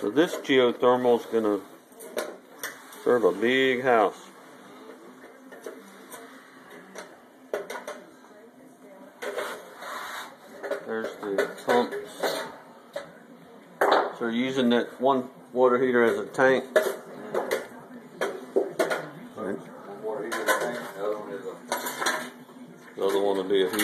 So this geothermal is going to serve a big house. There's the pumps. So you're using that one water heater as a tank. Another one will be a heater.